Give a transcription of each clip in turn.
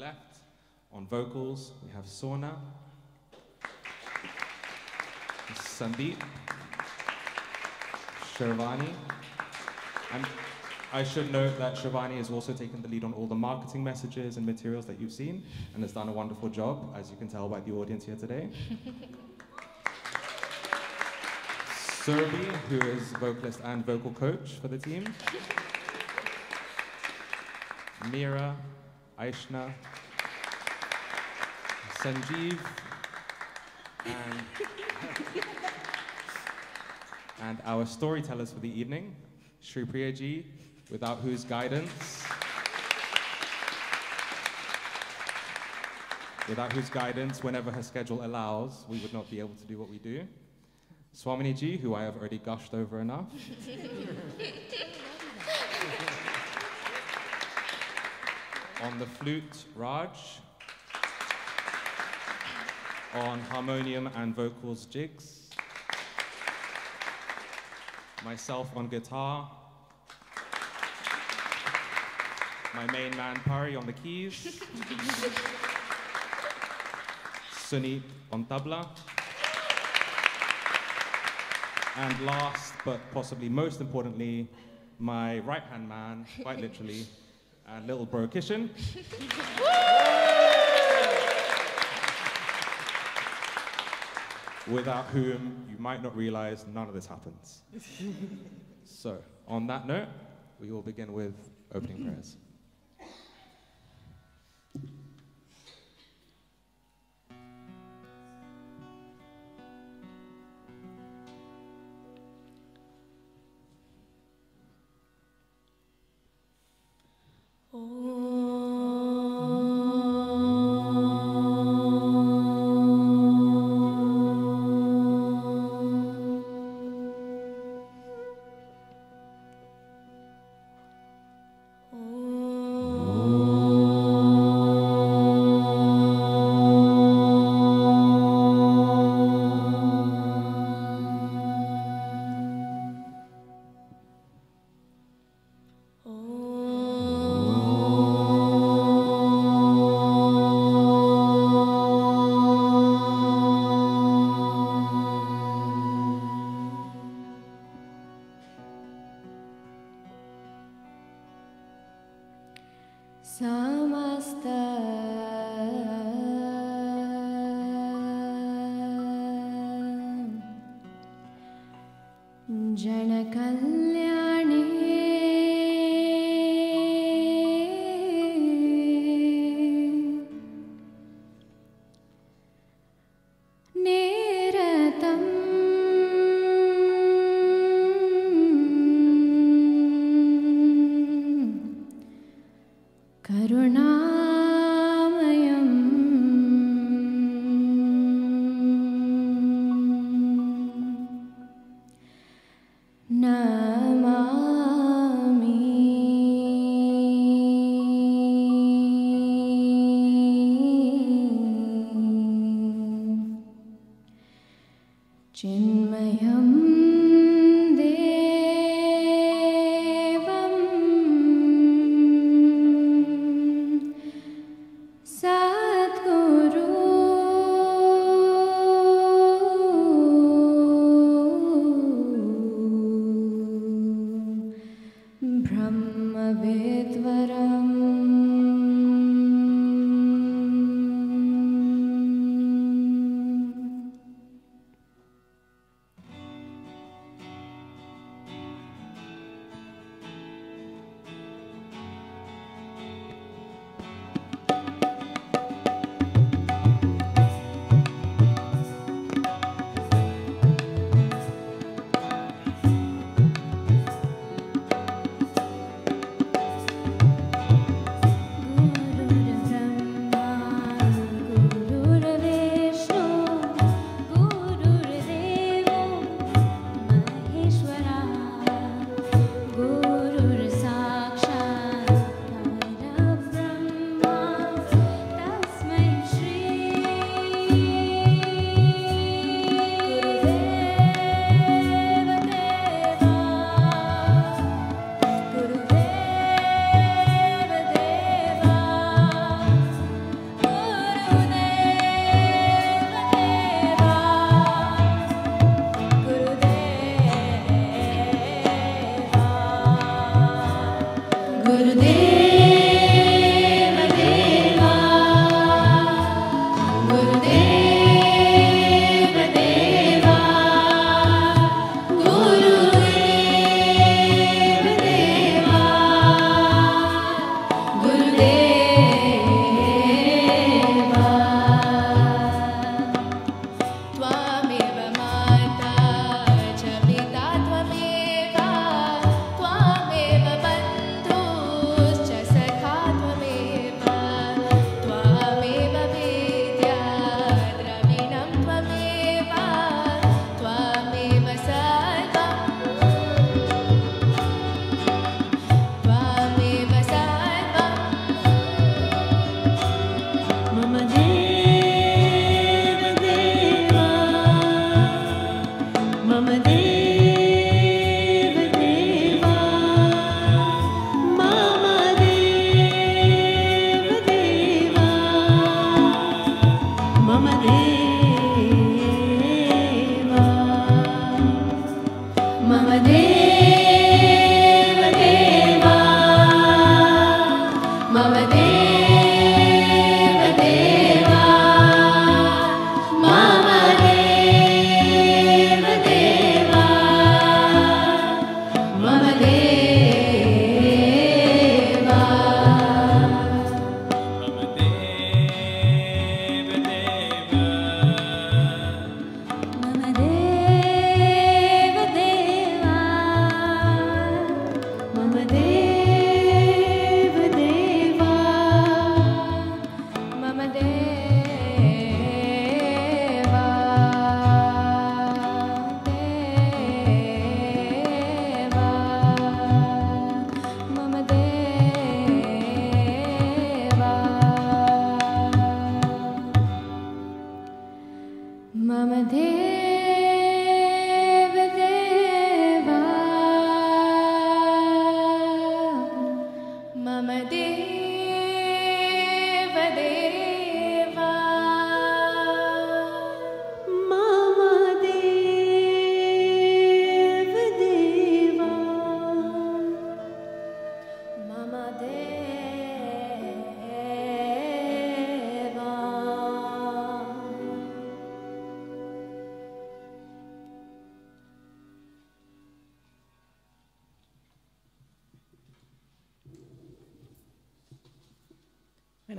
left, on vocals, we have Sorna, Sandeep, Shervani, and I should note that Shivani has also taken the lead on all the marketing messages and materials that you've seen and has done a wonderful job, as you can tell by the audience here today. Surbi, who is vocalist and vocal coach for the team. Mira, Aishna, Sanjeev, and, and our storytellers for the evening, Shri Priyaji, without whose guidance, without whose guidance, whenever her schedule allows, we would not be able to do what we do. Swaminiji, who I have already gushed over enough. On the flute, Raj. On harmonium and vocals, Jigs. Myself on guitar, my main man Pari on the keys, Sunit on tabla, and last but possibly most importantly, my right hand man, quite literally, and little bro Kishan. Without whom you might not realize none of this happens. so, on that note, we will begin with opening prayers.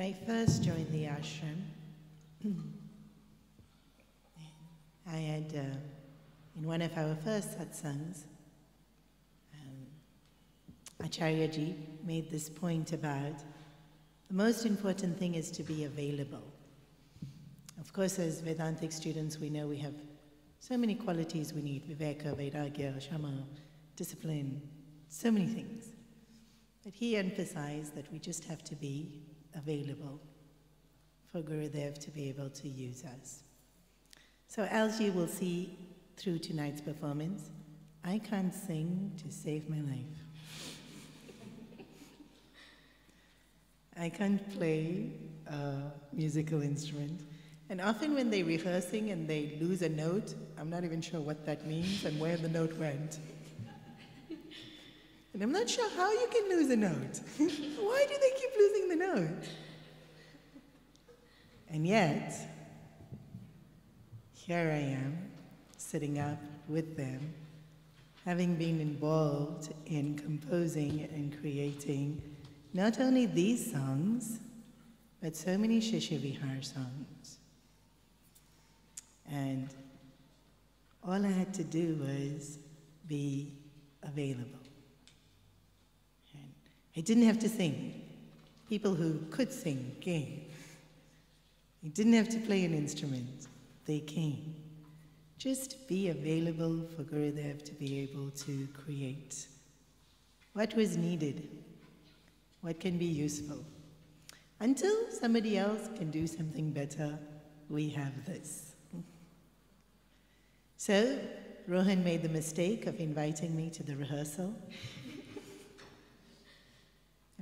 I first joined the ashram, I had, uh, in one of our first satsangs, um, Acharyaji made this point about the most important thing is to be available. Of course, as Vedantic students, we know we have so many qualities we need Viveka, Vairagya, Shama, discipline, so many things. But he emphasized that we just have to be available for Gurudev to be able to use us. So, as you will see through tonight's performance, I can't sing to save my life. I can't play a musical instrument. And often when they're rehearsing and they lose a note, I'm not even sure what that means and where the note went. And I'm not sure how you can lose a note. Why do they keep losing the note? And yet, here I am, sitting up with them, having been involved in composing and creating not only these songs, but so many Shishu Vihar songs. And all I had to do was be available. I didn't have to sing. People who could sing came. I didn't have to play an instrument. They came. Just be available for Gurudev to be able to create what was needed, what can be useful. Until somebody else can do something better, we have this. So, Rohan made the mistake of inviting me to the rehearsal.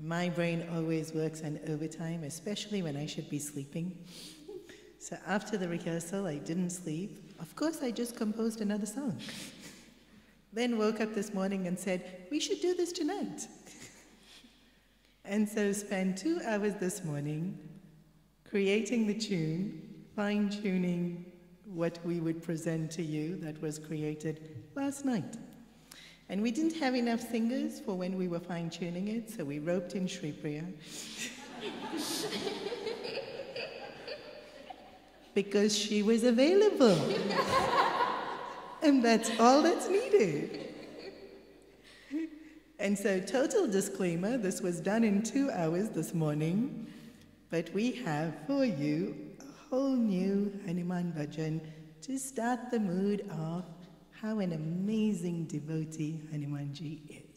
My brain always works on overtime, especially when I should be sleeping. So after the rehearsal, I didn't sleep. Of course, I just composed another song. then woke up this morning and said, We should do this tonight. and so spent two hours this morning creating the tune, fine tuning what we would present to you that was created last night. And we didn't have enough singers for when we were fine tuning it, so we roped in Sri Priya. because she was available. and that's all that's needed. And so, total disclaimer this was done in two hours this morning, but we have for you a whole new Hanuman Bhajan to start the mood of how an amazing devotee Hanumanji is.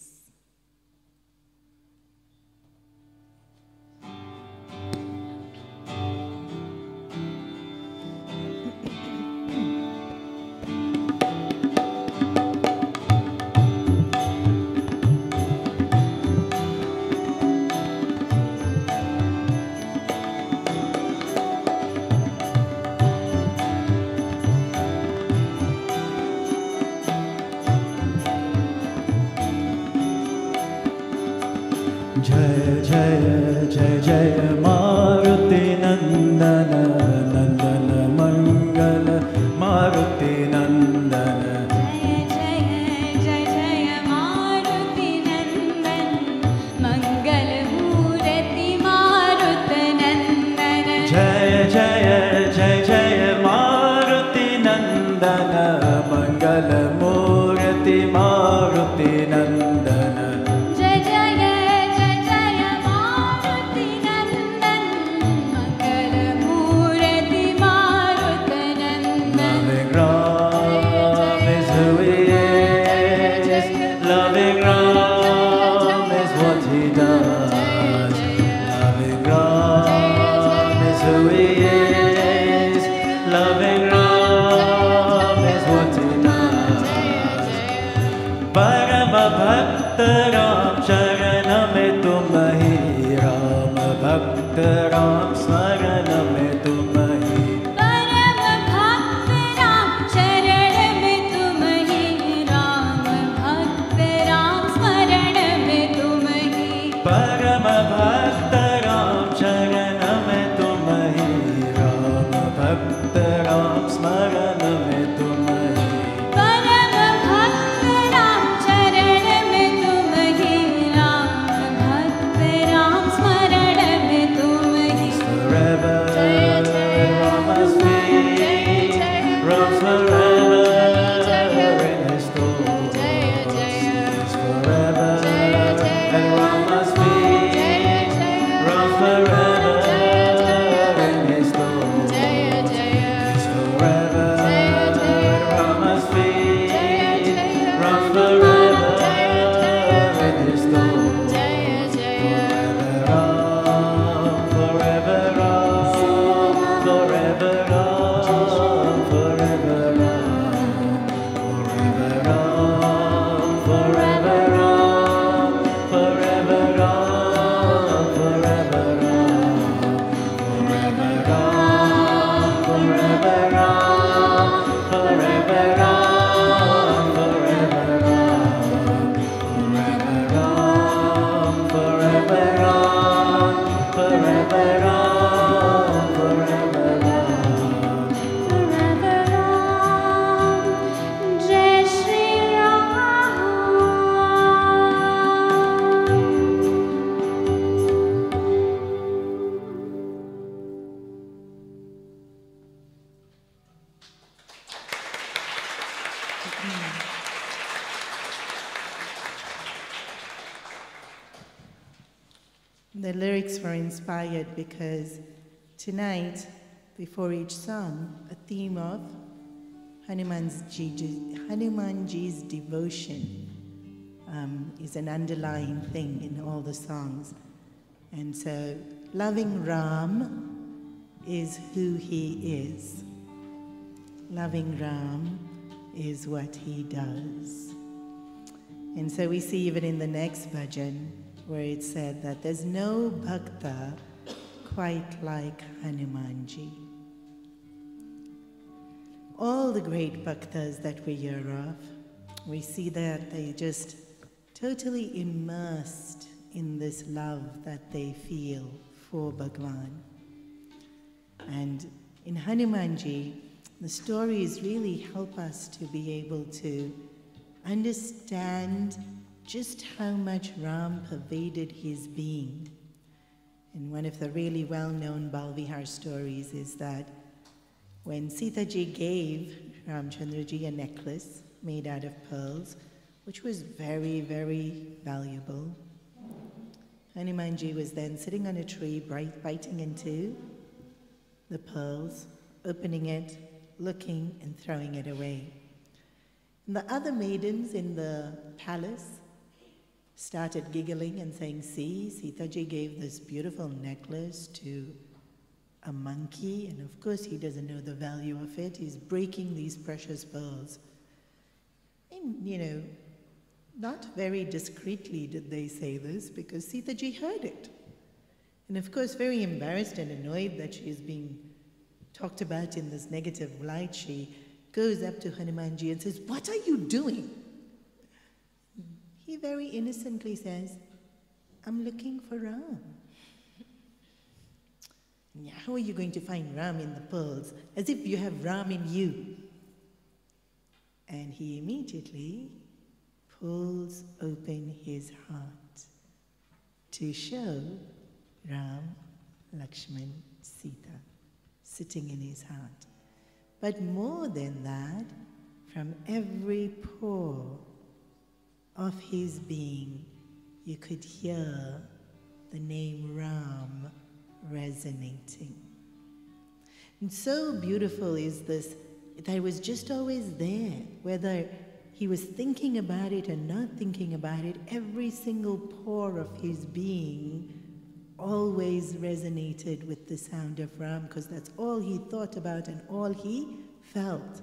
Because tonight, before each song, a theme of Hanuman's Ji- Hanumanji's devotion um, is an underlying thing in all the songs. And so, loving Ram is who he is. Loving Ram is what he does. And so we see even in the next bhajan where it said that there's no bhakta quite like Hanumanji. All the great bhaktas that we hear of, we see that they just totally immersed in this love that they feel for Bhagwan. And in Hanumanji, the stories really help us to be able to understand just how much Ram pervaded his being. And one of the really well known Balvihar stories is that when Sita ji gave Ramchandraji a necklace made out of pearls, which was very, very valuable, Hanumanji was then sitting on a tree, bright, biting into the pearls, opening it, looking, and throwing it away. And the other maidens in the palace started giggling and saying, See, Sitaji gave this beautiful necklace to a monkey, and of course he doesn't know the value of it. He's breaking these precious pearls. And, you know, not very discreetly did they say this because Sitaji heard it. And of course, very embarrassed and annoyed that she is being talked about in this negative light, she goes up to Hanumanji and says, What are you doing? He very innocently says, I'm looking for Ram. "Yeah, How are you going to find Ram in the pearls? As if you have Ram in you. And he immediately pulls open his heart to show Ram, Lakshman, Sita sitting in his heart. But more than that, from every pore of his being, you could hear the name Ram resonating. And so beautiful is this that it was just always there, whether he was thinking about it or not thinking about it, every single pore of his being always resonated with the sound of Ram because that's all he thought about and all he felt.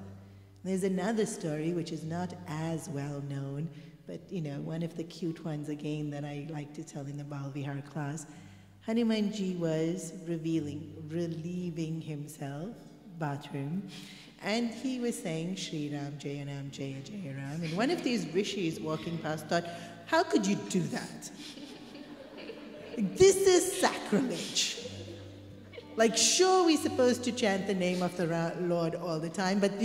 There's another story which is not as well known, but you know, one of the cute ones again that I like to tell in the Bal Vihar class. Hanumanji was revealing, relieving himself, bathroom, and he was saying Shri Ram, Jaya Ram, Jaya Jaya Ram. And one of these rishis walking past thought, How could you do that? This is sacrilege. Like, sure, we're supposed to chant the name of the Lord all the time, but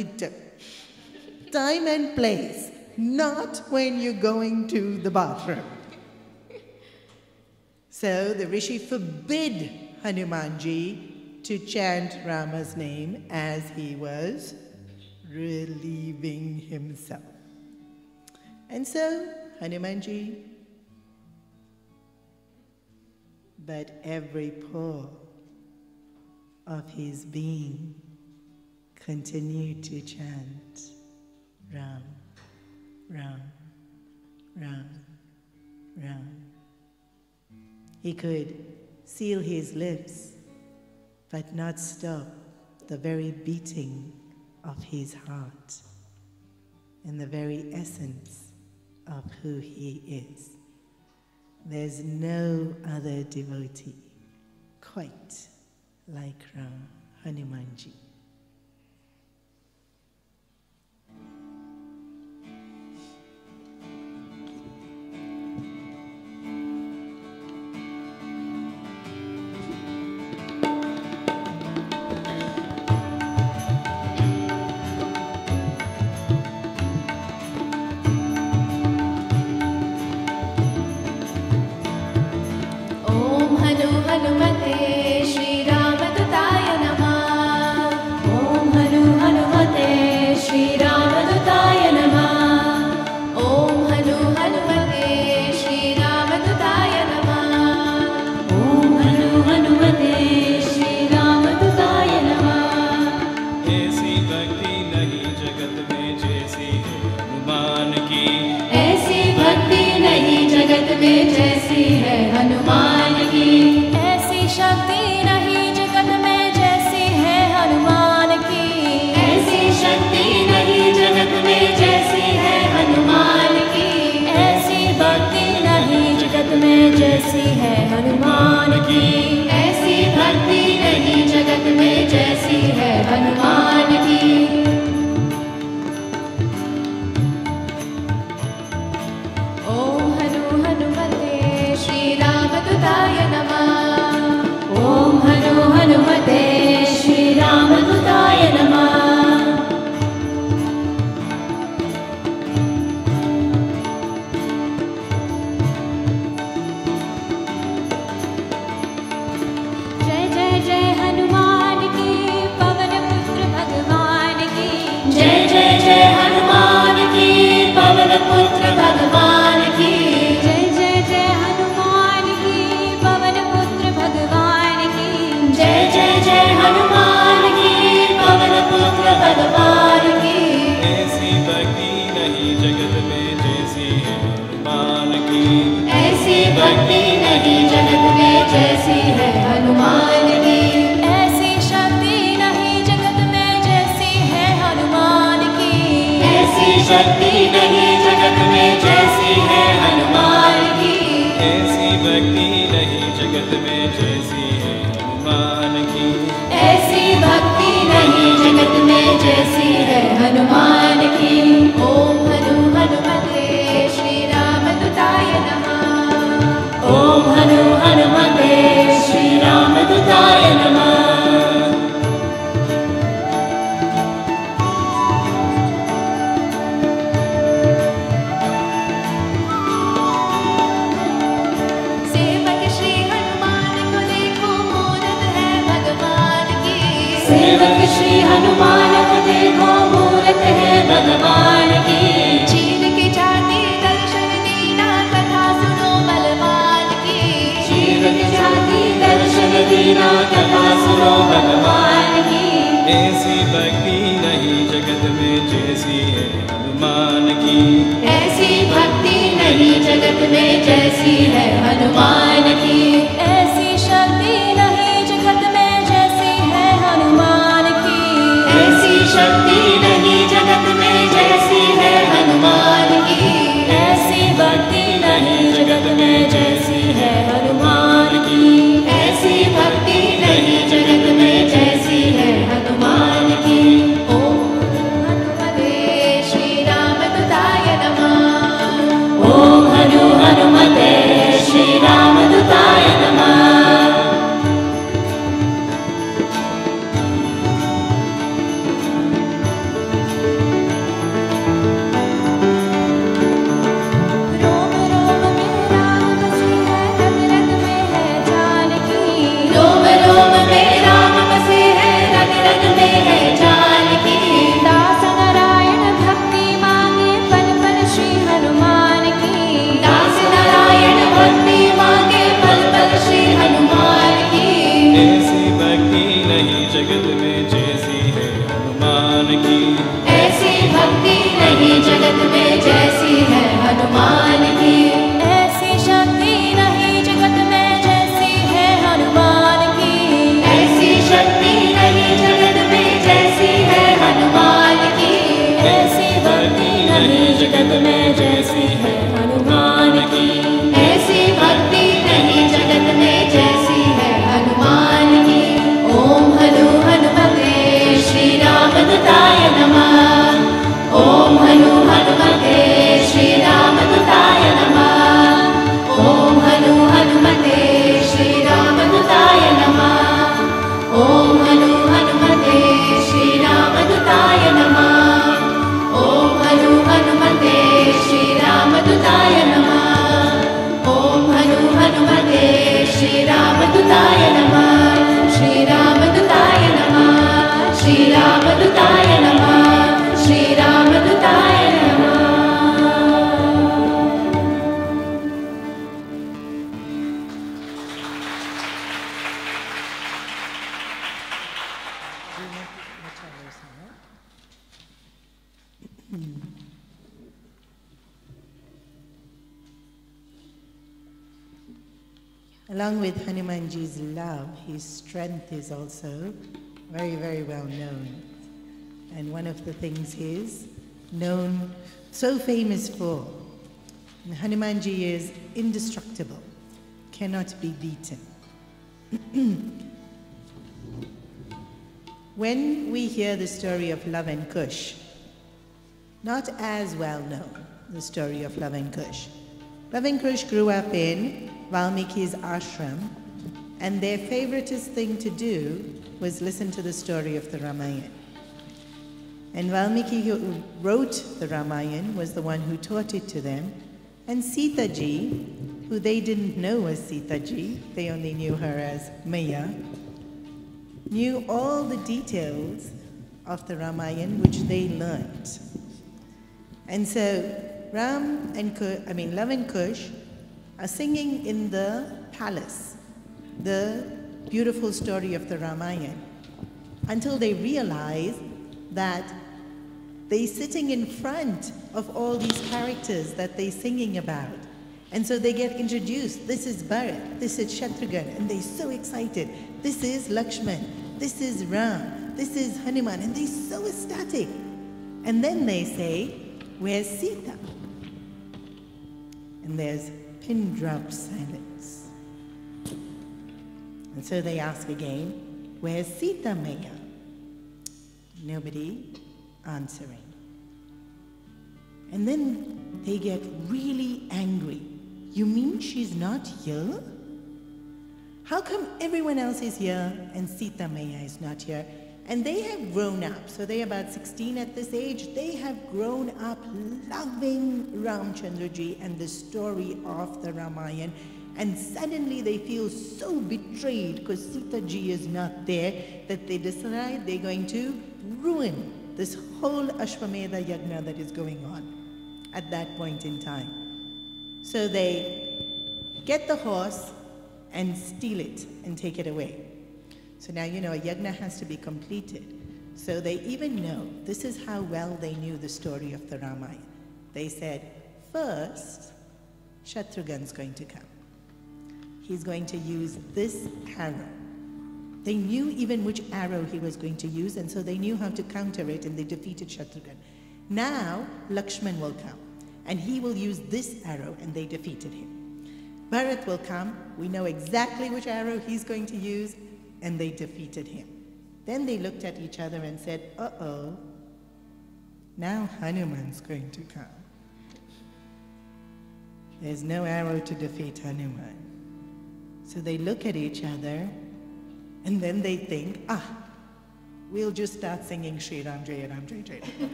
time and place, not when you're going to the bathroom. So the Rishi forbid Hanumanji to chant Rama's name as he was relieving himself. And so Hanumanji but every pore of his being continued to chant Ram, Ram, Ram, Ram. He could seal his lips, but not stop the very beating of his heart and the very essence of who he is. There's no other devotee quite like Ram Hanumanji. शक्ति नहीं जगत में जैसी है हनुमान की। ऐसी भक्ति नहीं जगत में जैसी है हनुमान की। ऐसी भक्ति नहीं जगत में जैसी है हनुमान की। ओम हनु हनुमते श्री राम दुताय नमः। ओम हनु हनुमते श्री राम दुताय नमः। को देखो मूरत है भगवान की चीर के जाते दर्शन दीना कथा सुनो बलवान की चीर के जाते दर्शन दीना कथा सुनो भगवान की ऐसी भक्ति नहीं जगत में जैसी है हनुमान की ऐसी भक्ति नहीं जगत में जैसी है हनुमान की। शक्ति नहीं जगत में जैसी है हनुमान की। ऐसी भक्ति नहीं जगत में जैसी है हनुमान की। Also very, very well known. And one of the things he's known, so famous for, Hanumanji is indestructible, cannot be beaten. when we hear the story of Love and Kush, not as well known, the story of Love and Kush. Love and Kush grew up in Valmiki's ashram, and their favoriteest thing to do was listen to the story of the Ramayana. And Valmiki, who wrote the Ramayana, was the one who taught it to them. And Sita ji, who they didn't know was Sita ji, they only knew her as Maya, knew all the details of the Ramayana which they learnt. And so Ram and Kush, I mean Love and Kush are singing in the palace the beautiful story of the Ramayana until they realize that they're sitting in front of all these characters that they're singing about. And so they get introduced. This is Bharat, this is Shatrughan, and they're so excited. This is Lakshman, this is Ram, this is Hanuman, and they're so ecstatic. And then they say, Where's Sita? And there's pin drop silence. And so they ask again, Where's Sita Maiya? Nobody answering. And then they get really angry. You mean she's not here? How come everyone else is here and Sita Maiya is not here? And they have grown up, so they're about 16 at this age. They have grown up loving Ramchandraji and the story of the Ramayana. And suddenly they feel so betrayed because Sita Ji is not there that they decide they're going to ruin this whole Ashwamedha Yagna that is going on at that point in time. So they get the horse and steal it and take it away. So now you know a yagna has to be completed. So they even know, this is how well they knew the story of the Ramayana. They said, first, Shatrughan's going to come. He's going to use this arrow. They knew even which arrow he was going to use, and so they knew how to counter it, and they defeated Shatrughan. Now, Lakshman will come, and he will use this arrow, and they defeated him. Bharat will come, we know exactly which arrow he's going to use, and they defeated him. Then they looked at each other and said, uh oh, now Hanuman's going to come. There's no arrow to defeat Hanuman. So they look at each other and then they think, ah, we'll just start singing Sri Ram Jai Ram Jai Jai.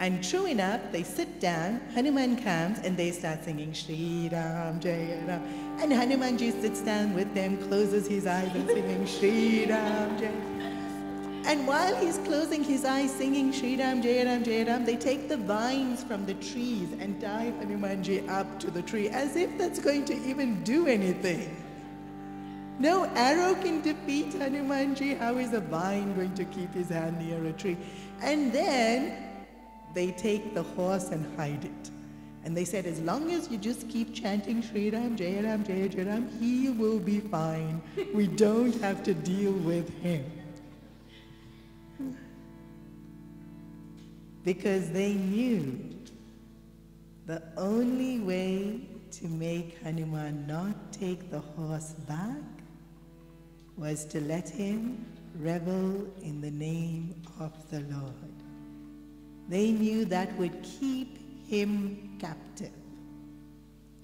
And true enough, they sit down, Hanuman comes and they start singing Sri Ram Jai Ram. And Hanumanji sits down with them, closes his eyes and singing Sri Ram Jai. And while he's closing his eyes singing Sri Ram Jai Ram Jai Ram, they take the vines from the trees and tie Hanumanji up to the tree as if that's going to even do anything. No arrow can defeat Hanumanji. How is a vine going to keep his hand near a tree? And then they take the horse and hide it. And they said, as long as you just keep chanting Sri Ram, Jai Ram, Jai Ram, he will be fine. We don't have to deal with him. Because they knew the only way to make Hanuman not take the horse back was to let him revel in the name of the Lord. They knew that would keep him captive.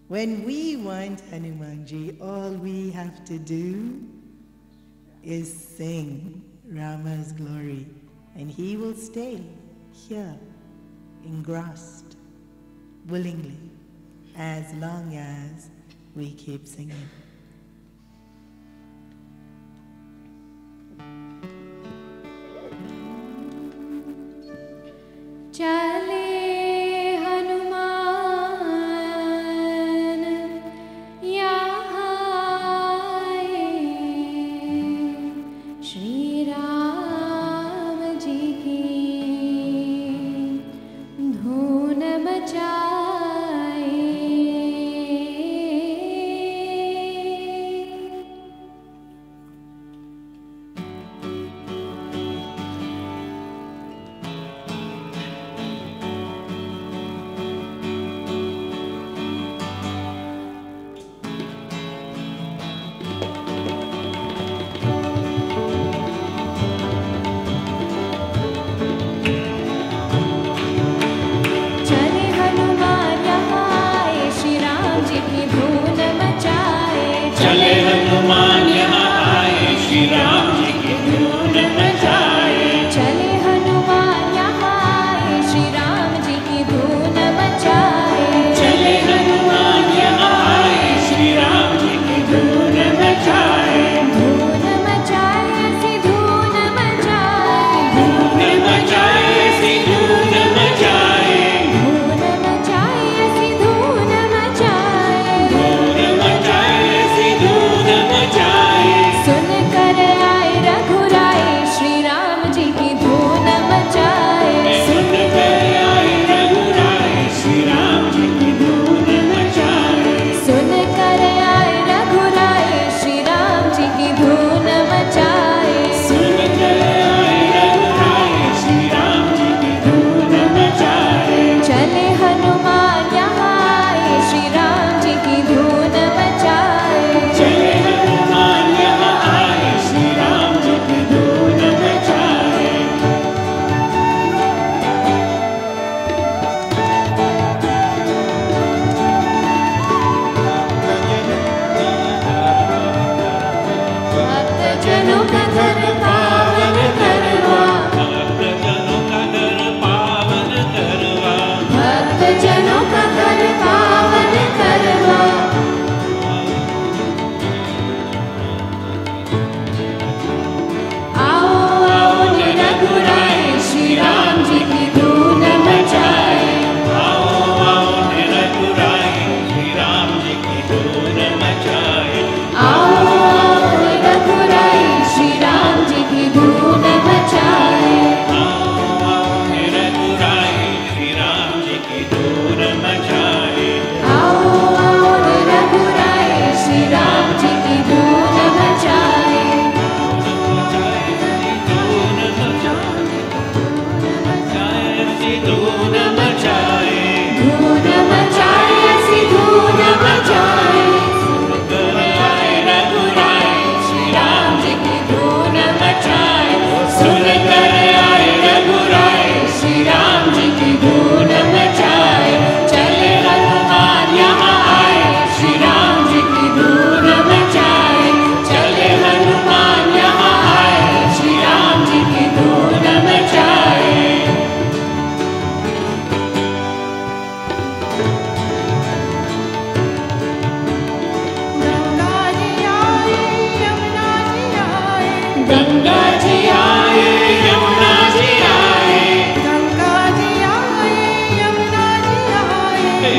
When we want Hanumanji, all we have to do is sing Rama's glory, and he will stay here, engrossed, willingly, as long as we keep singing. चले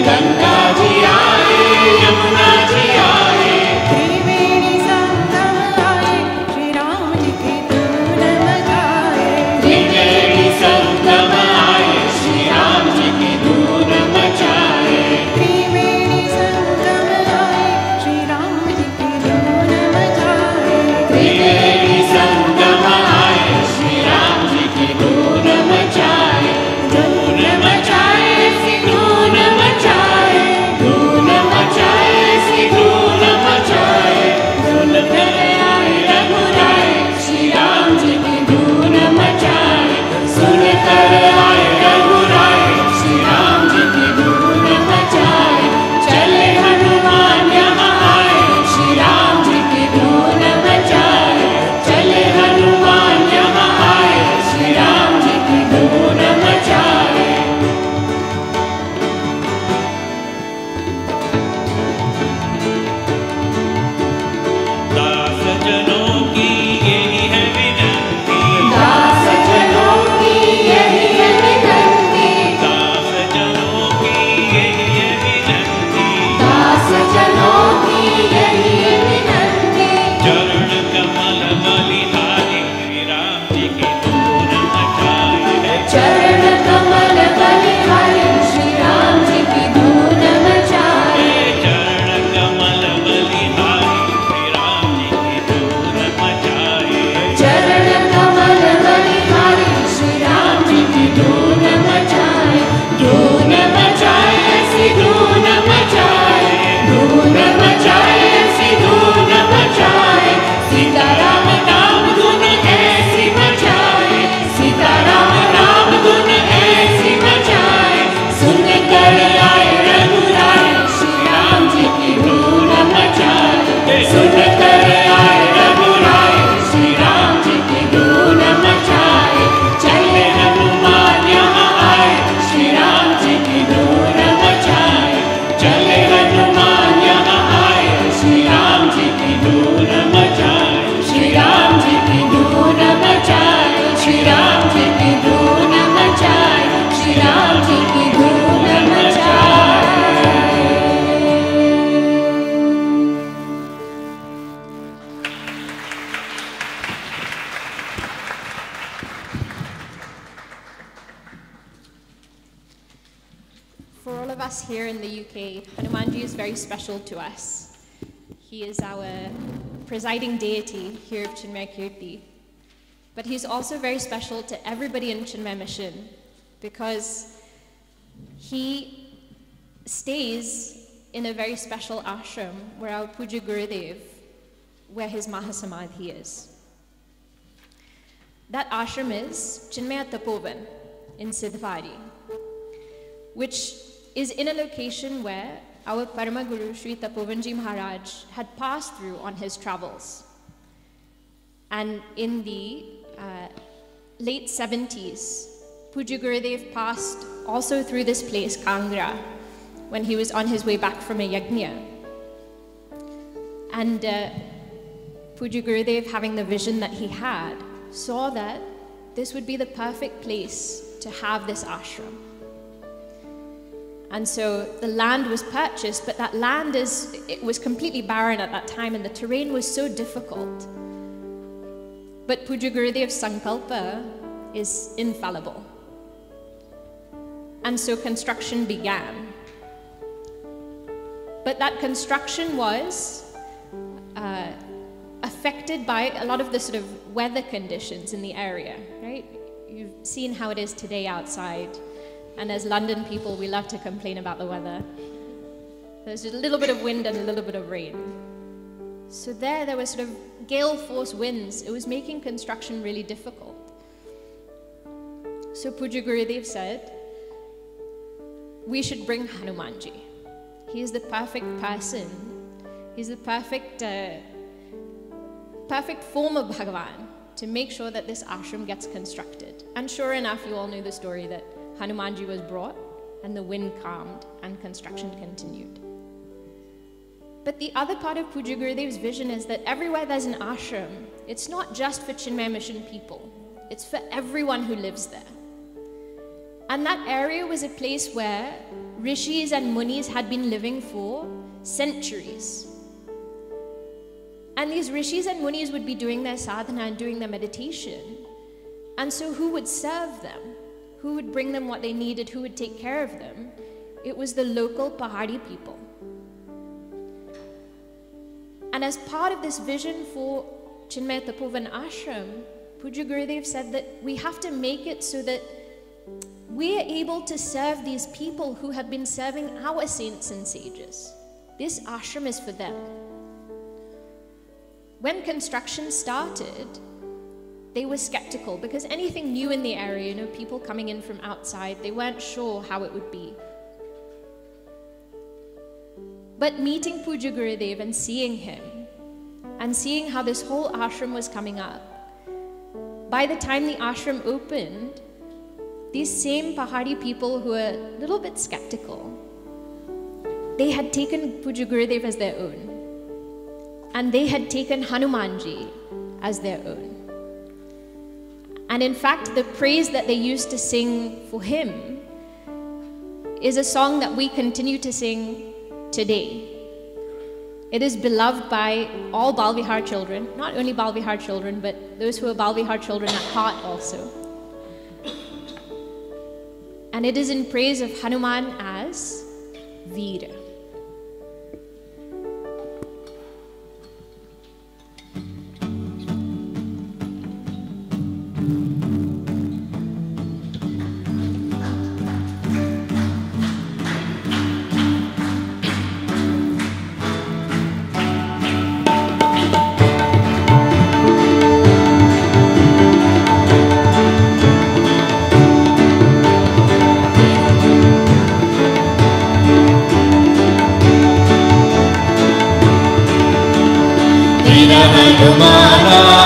गङ्गा जि UK, Hanumanji is very special to us. He is our presiding deity here of Chinmaya Kirti. But he's also very special to everybody in Chinmaya Mission because he stays in a very special ashram where our Pujya Gurudev, where his Mahasamadhi is. That ashram is Chinmaya Tapovan in Sidhbari, which is in a location where our Parama Guru Sri Tapovanji Maharaj had passed through on his travels. And in the uh, late 70s, Pujya Gurudev passed also through this place, Kangra, when he was on his way back from a yajna. And uh, Pujya Gurudev, having the vision that he had, saw that this would be the perfect place to have this ashram. And so the land was purchased, but that land is it was completely barren at that time, and the terrain was so difficult. But Pujya Gurudev's Sankalpa is infallible. And so construction began. But that construction was uh, affected by a lot of the sort of weather conditions in the area, right? You've seen how it is today outside. And as London people, we love to complain about the weather. There's just a little bit of wind and a little bit of rain. So there, there was sort of gale force winds. It was making construction really difficult. So Pujya Gurudev said, we should bring Hanumanji. He is the perfect person. He's the perfect, uh, perfect form of Bhagavan to make sure that this ashram gets constructed. And sure enough, you all knew the story that Hanumanji was brought and the wind calmed and construction continued. But the other part of Pujya Gurudev's vision is that everywhere there's an ashram, it's not just for Chinmaya Mission people, it's for everyone who lives there. And that area was a place where rishis and munis had been living for centuries. And these rishis and munis would be doing their sadhana and doing their meditation. And so, who would serve them? Who would bring them what they needed? Who would take care of them? It was the local Pahari people. And as part of this vision for Chinmaya Tapovan Ashram, Pujya Gurudev said that we have to make it so that we are able to serve these people who have been serving our saints and sages. This ashram is for them. When construction started, they were skeptical because anything new in the area, you know, people coming in from outside, they weren't sure how it would be. But meeting Pujya Gurudev and seeing him, and seeing how this whole ashram was coming up, by the time the ashram opened, these same Pahari people who were a little bit skeptical, they had taken Pujya Gurudev as their own. And they had taken Hanumanji as their own. And in fact, the praise that they used to sing for him is a song that we continue to sing today. It is beloved by all Balvihar children, not only Balvihar children, but those who are Balvihar children at heart also. And it is in praise of Hanuman as Veera. humana.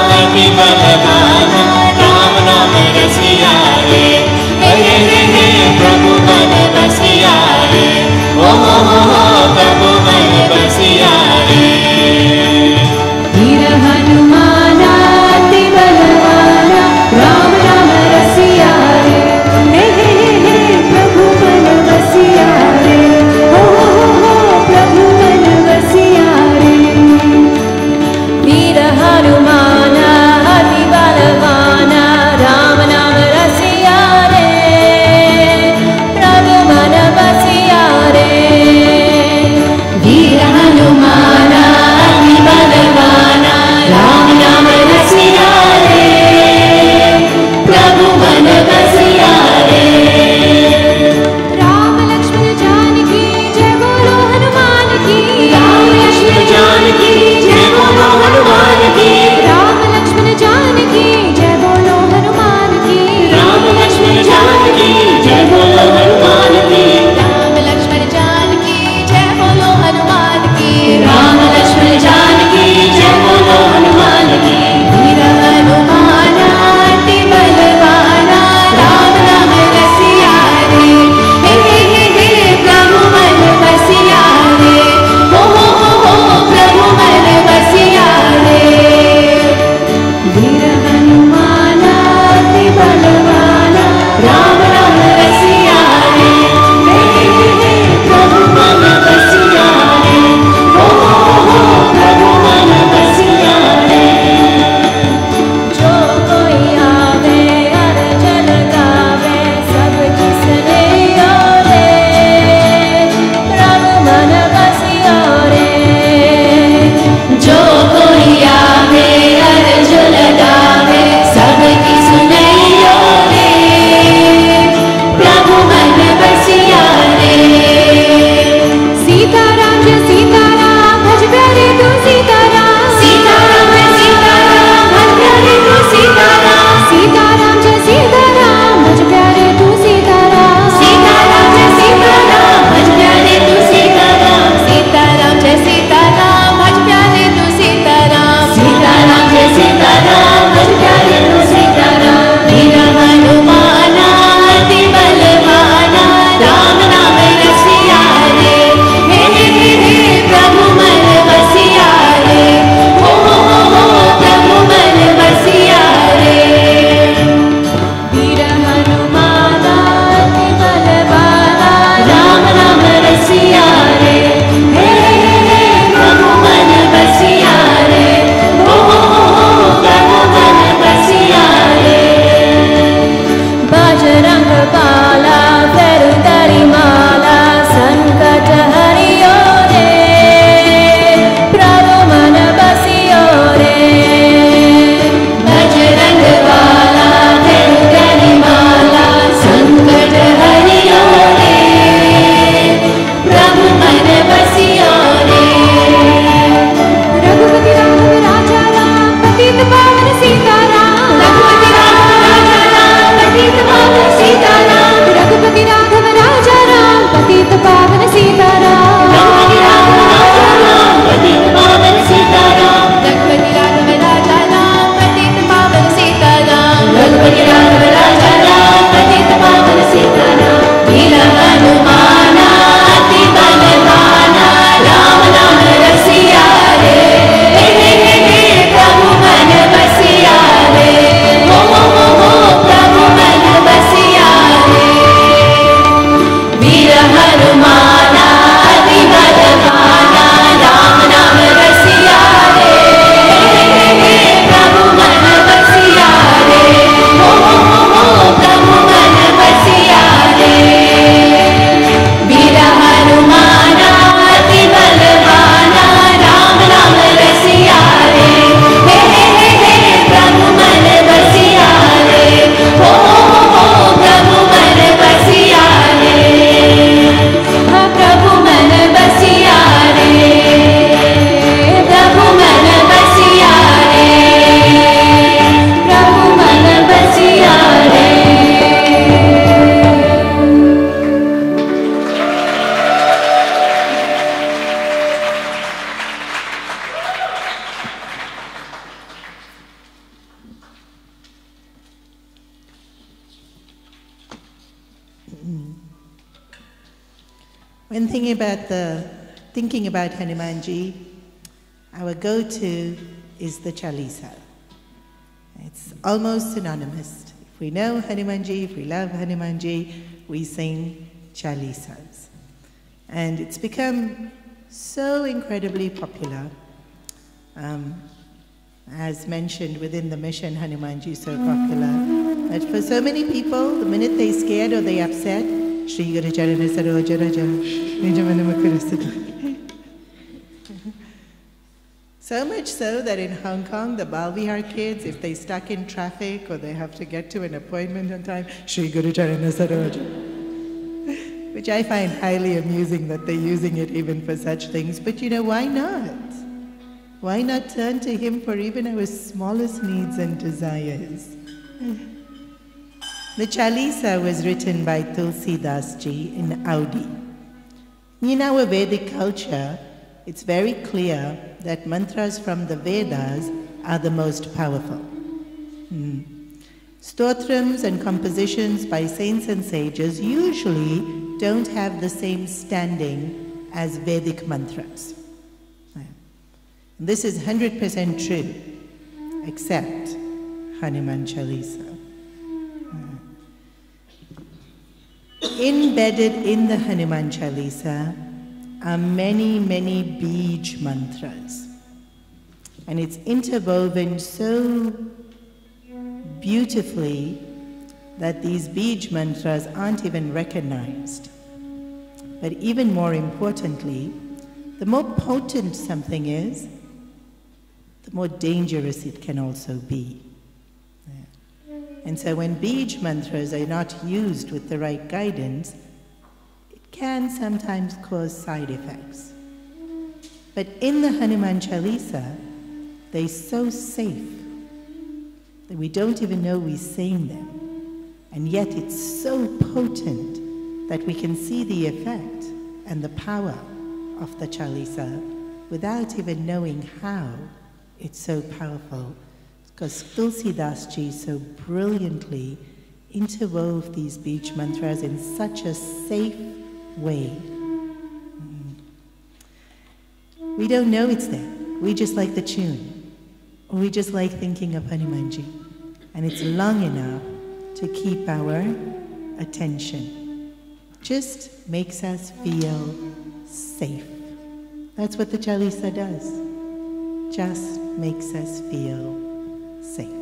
About Hanumanji, our go-to is the Chalisa. It's almost synonymous. If we know Hanumanji, if we love Hanumanji, we sing Chalisas. And it's become so incredibly popular. Um, as mentioned within the mission, Hanumanji is so popular. But for so many people, the minute they're scared or they're upset, Shri Guru Charana Saroja Raja, So much so that in Hong Kong, the Balvihar kids, if they're stuck in traffic or they have to get to an appointment on time, Shri Guru Charana. Which I find highly amusing that they're using it even for such things. But you know, why not? Why not turn to Him for even our smallest needs and desires? The Chalisa was written by Tulsi Das in Awadhi. In our Vedic culture, it's very clear that mantras from the Vedas are the most powerful. Hmm. Stotrams and compositions by saints and sages usually don't have the same standing as Vedic mantras. This is 100% true, except Hanuman Chalisa. Embedded in the Hanuman Chalisa are many, many Bij mantras. And it's interwoven so beautifully that these Bij mantras aren't even recognized. But even more importantly, the more potent something is, the more dangerous it can also be. And so when Bij mantras are not used with the right guidance, can sometimes cause side effects. But in the Hanuman Chalisa, they're so safe that we don't even know we're saying them. And yet it's so potent that we can see the effect and the power of the Chalisa without even knowing how it's so powerful because Tulsi Das ji so brilliantly interwove these Bij mantras in such a safe way. We don't know it's there. We just like the tune. Or we just like thinking of Hanumanji. And it's long enough to keep our attention. Just makes us feel safe. That's what the Chalisa does. Just makes us feel safe.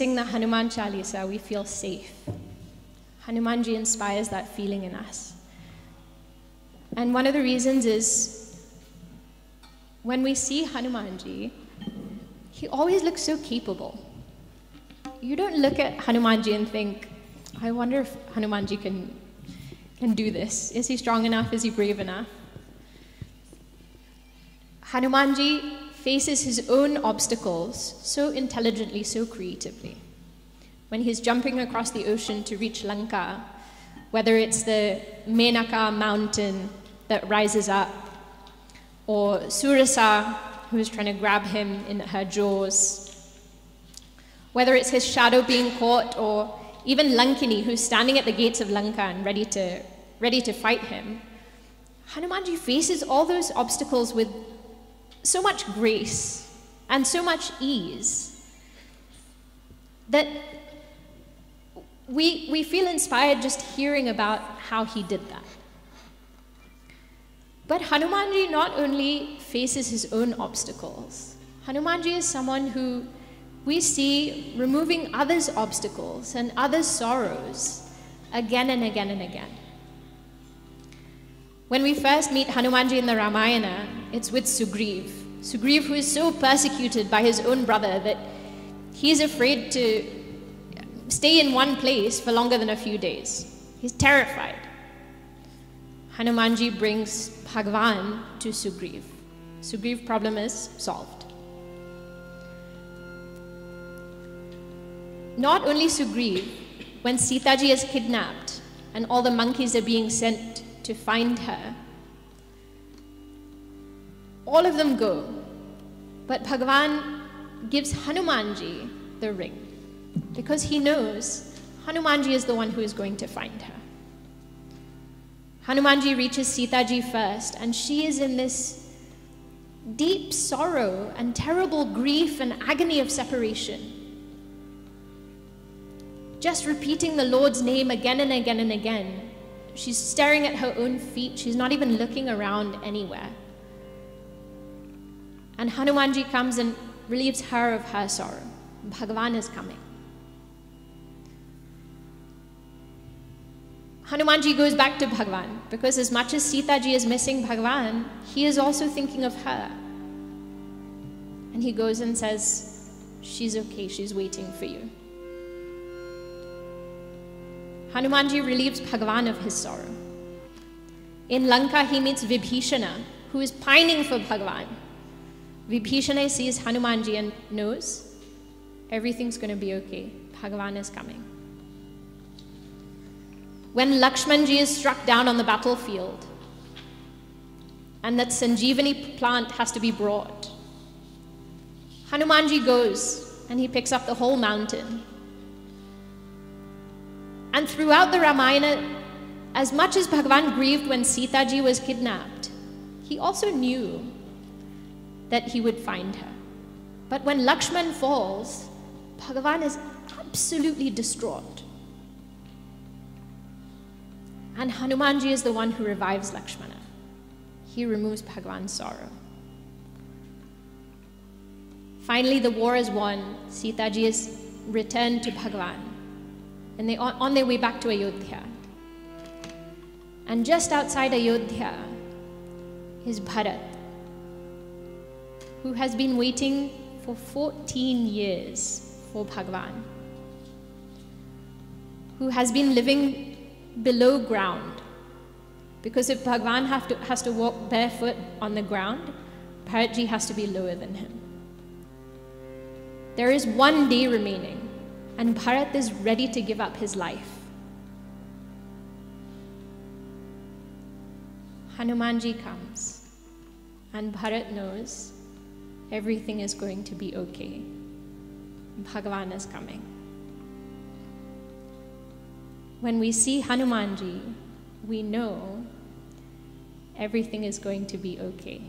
Sing the Hanuman Chalisa, we feel safe. Hanumanji inspires that feeling in us. And one of the reasons is when we see Hanumanji, he always looks so capable. You don't look at Hanumanji and think, I wonder if Hanumanji can, can do this. Is he strong enough? Is he brave enough? Hanumanji faces his own obstacles so intelligently, so creatively. When he's jumping across the ocean to reach Lanka, whether it's the Menaka mountain that rises up, or Surasa, who's trying to grab him in her jaws, whether it's his shadow being caught, or even Lankini, who's standing at the gates of Lanka and ready to, ready to fight him, Hanumanji faces all those obstacles with so much grace and so much ease that we, we feel inspired just hearing about how he did that. But Hanumanji not only faces his own obstacles, Hanumanji is someone who we see removing others' obstacles and others' sorrows again and again and again. When we first meet Hanumanji in the Ramayana, it's with Sugriv. Sugriv, who is so persecuted by his own brother that he's afraid to stay in one place for longer than a few days. He's terrified. Hanumanji brings Bhagwan to Sugriv. Sugriv problem is solved. Not only Sugriv, when Sitaji is kidnapped and all the monkeys are being sent to find her, all of them go. But Bhagavan gives Hanumanji the ring because he knows Hanumanji is the one who is going to find her. Hanumanji reaches Sitaji first, and she is in this deep sorrow and terrible grief and agony of separation. Just repeating the Lord's name again and again and again. She's staring at her own feet. She's not even looking around anywhere. And Hanumanji comes and relieves her of her sorrow. Bhagavan is coming. Hanumanji goes back to Bhagavan because as much as Sitaji is missing Bhagavan, he is also thinking of her. And he goes and says, She's okay, she's waiting for you. Hanumanji relieves Bhagavan of his sorrow. In Lanka, he meets Vibhishana, who is pining for Bhagavan. Vibhishana sees Hanumanji and knows everything's going to be okay. Bhagavan is coming. When Lakshmanji is struck down on the battlefield and that Sanjeevani plant has to be brought, Hanumanji goes and he picks up the whole mountain. And throughout the Ramayana, as much as Bhagavan grieved when Sitaji was kidnapped, he also knew that he would find her. But when Lakshman falls, Bhagavan is absolutely distraught. And Hanumanji is the one who revives Lakshmana. He removes Bhagavan's sorrow. Finally, the war is won. Sitaji is returned to Bhagavan. And they are on their way back to Ayodhya. And just outside Ayodhya is Bharat, who has been waiting for 14 years for Bhagavan, who has been living below ground. Because if Bhagavan have to, has to walk barefoot on the ground, Bharatji has to be lower than him. There is one day remaining, and Bharat is ready to give up his life. Hanumanji comes, and Bharat knows everything is going to be okay. Bhagavan is coming. When we see Hanumanji, we know everything is going to be okay.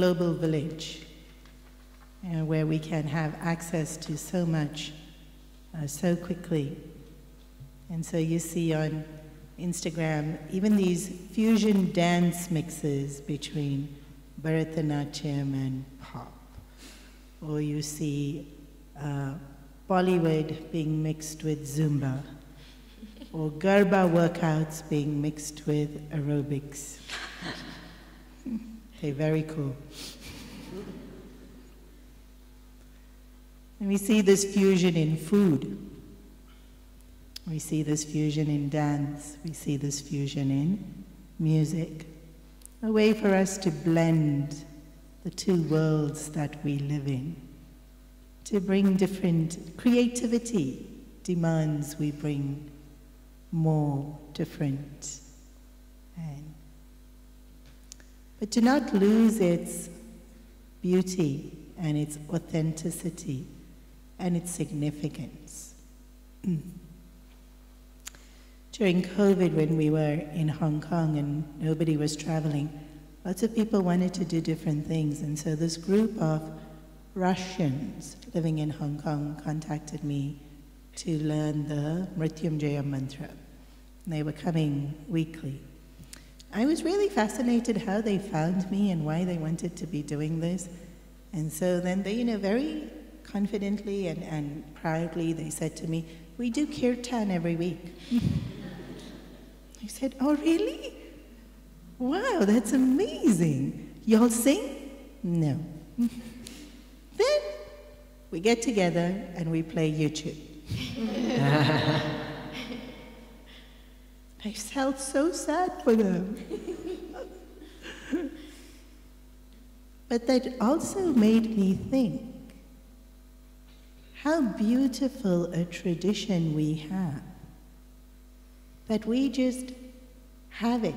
Global village uh, where we can have access to so much uh, so quickly. And so you see on Instagram even these fusion dance mixes between Bharatanatyam and pop. Or you see uh, Bollywood being mixed with Zumba. Or Garba workouts being mixed with aerobics. Okay, very cool. And we see this fusion in food. We see this fusion in dance. We see this fusion in music. A way for us to blend the two worlds that we live in. To bring different creativity demands we bring more different and but to not lose its beauty and its authenticity and its significance. Hmm. During COVID, when we were in Hong Kong and nobody was traveling, lots of people wanted to do different things. And so this group of Russians living in Hong Kong contacted me to learn the Mrityunjaya mantra. And they were coming weekly. I was really fascinated how they found me and why they wanted to be doing this. And so then they, you know, very confidently and, and proudly, they said to me, We do kirtan every week. I said, Oh, really? Wow, that's amazing. Y'all sing? No. then we get together and we play YouTube. I felt so sad for them. but that also made me think how beautiful a tradition we have. That we just have it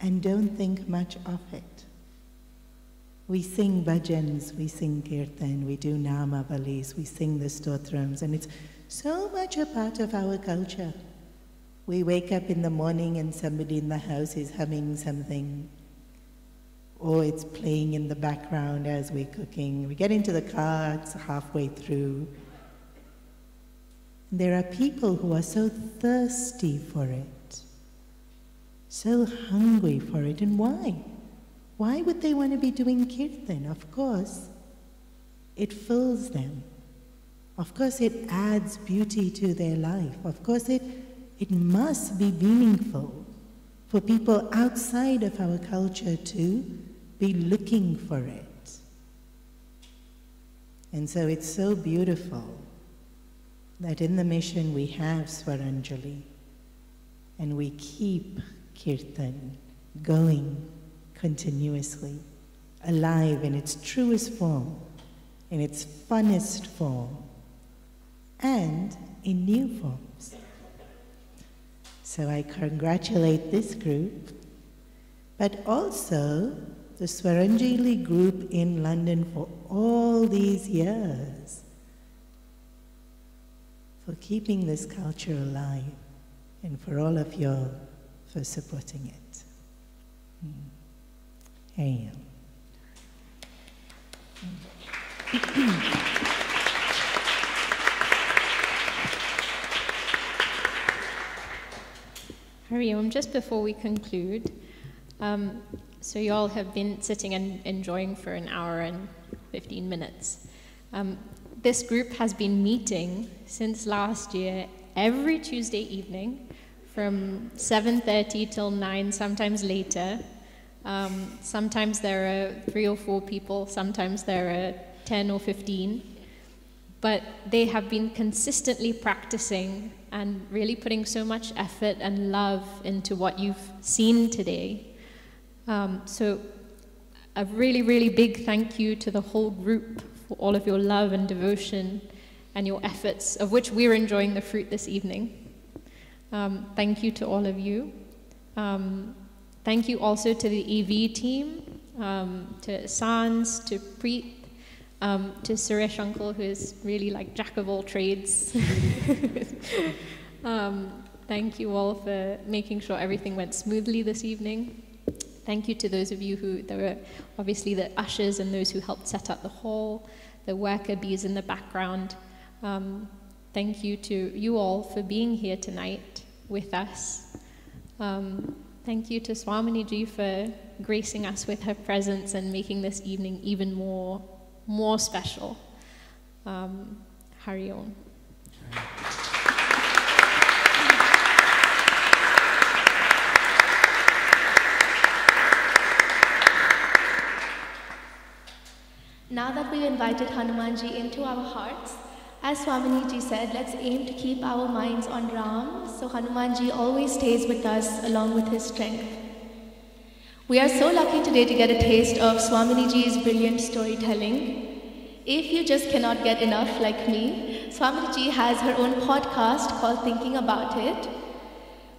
and don't think much of it. We sing bhajans, we sing kirtan, we do namavalis, we sing the stotrams, and it's so much a part of our culture. We wake up in the morning and somebody in the house is humming something, or it's playing in the background as we're cooking. We get into the car, it's halfway through. There are people who are so thirsty for it, so hungry for it, and why? Why would they want to be doing kirtan? Of course, it fills them. Of course, it adds beauty to their life. Of course, it, it must be meaningful for people outside of our culture to be looking for it. And so it's so beautiful that in the mission we have Swaranjali and we keep Kirtan going continuously, alive in its truest form, in its funnest form, and in new forms. So I congratulate this group, but also the Swaranjali group in London for all these years for keeping this culture alive and for all of you for supporting it. Mm. Hariom, just before we conclude, um, so you all have been sitting and enjoying for an hour and 15 minutes. Um, this group has been meeting since last year every Tuesday evening from 7.30 till 9, sometimes later. Um, sometimes there are three or four people, sometimes there are 10 or 15. But they have been consistently practicing and really putting so much effort and love into what you've seen today. Um, so, a really, really big thank you to the whole group for all of your love and devotion and your efforts, of which we're enjoying the fruit this evening. Um, thank you to all of you. Um, thank you also to the EV team, um, to Sans, to Preet, um, to Suresh Uncle, who is really like jack of all trades. Um, thank you all for making sure everything went smoothly this evening. Thank you to those of you who, there were obviously the ushers and those who helped set up the hall, the worker bees in the background. Um, thank you to you all for being here tonight with us. Um, thank you to Swamini Ji for gracing us with her presence and making this evening even more, more special. Um, Hari Om. Now that we've invited Hanumanji into our hearts, as Swaminiji said, let's aim to keep our minds on Ram so Hanumanji always stays with us along with his strength. We are so lucky today to get a taste of Swaminiji's brilliant storytelling. If you just cannot get enough like me, Swaminiji has her own podcast called Thinking About It,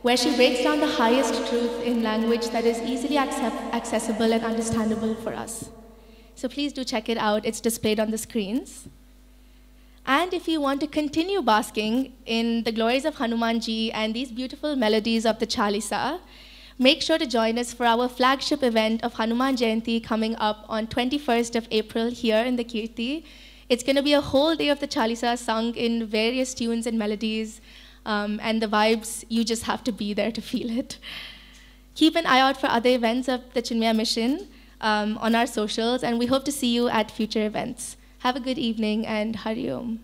where she breaks down the highest truth in language that is easily accept- accessible and understandable for us. So please do check it out. It's displayed on the screens. And if you want to continue basking in the glories of Hanumanji and these beautiful melodies of the Chalisa, make sure to join us for our flagship event of Hanuman Jayanti coming up on 21st of April here in the Kirti. It's going to be a whole day of the Chalisa sung in various tunes and melodies, um, and the vibes, you just have to be there to feel it. Keep an eye out for other events of the Chinmaya Mission um, on our socials, and we hope to see you at future events. Have a good evening and Hari Om.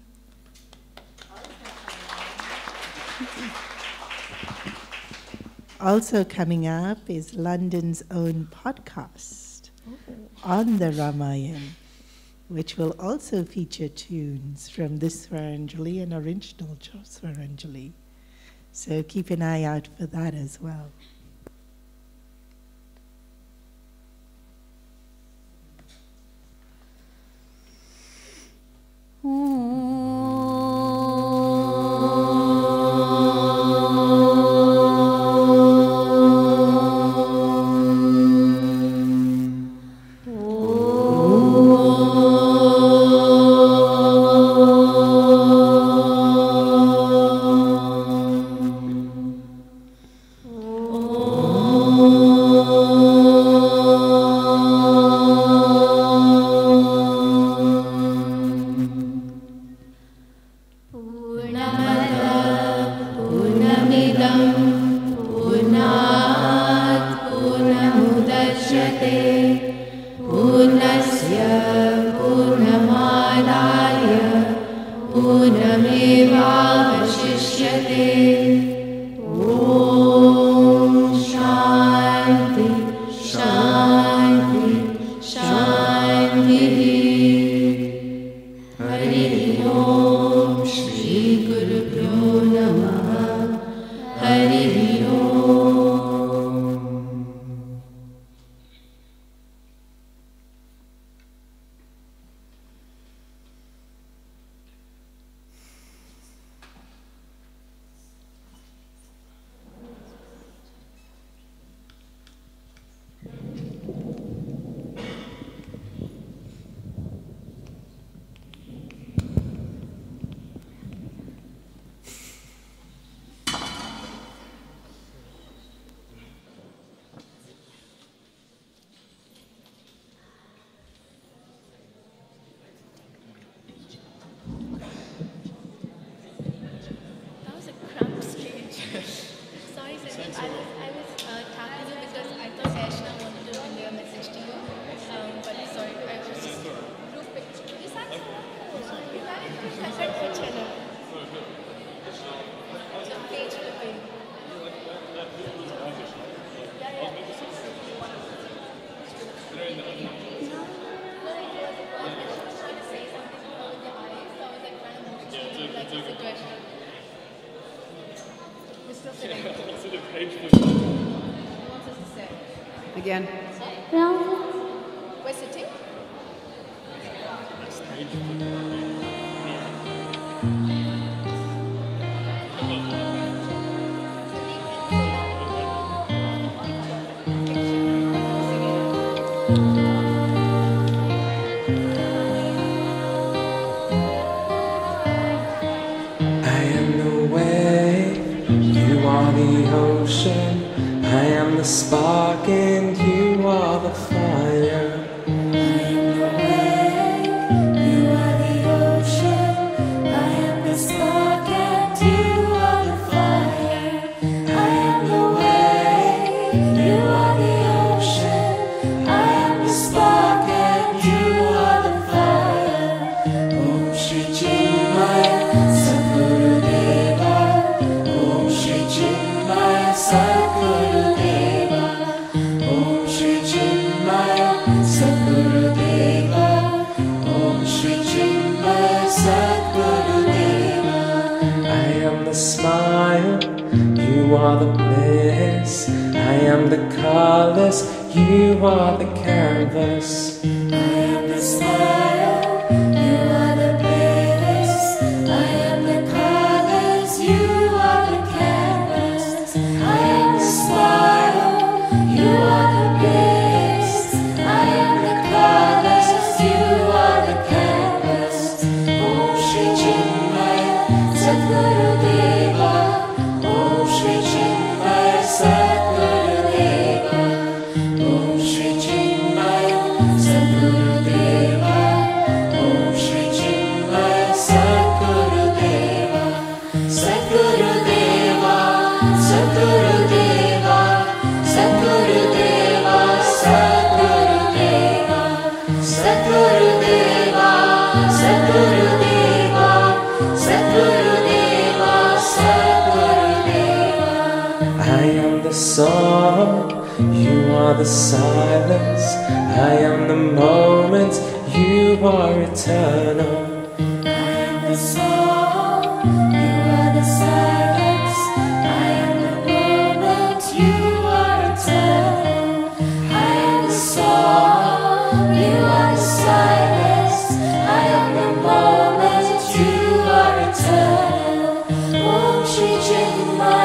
Also coming up is London's own podcast on the Ramayana, which will also feature tunes from this Swaranjali and original Swaranjali. So keep an eye out for that as well.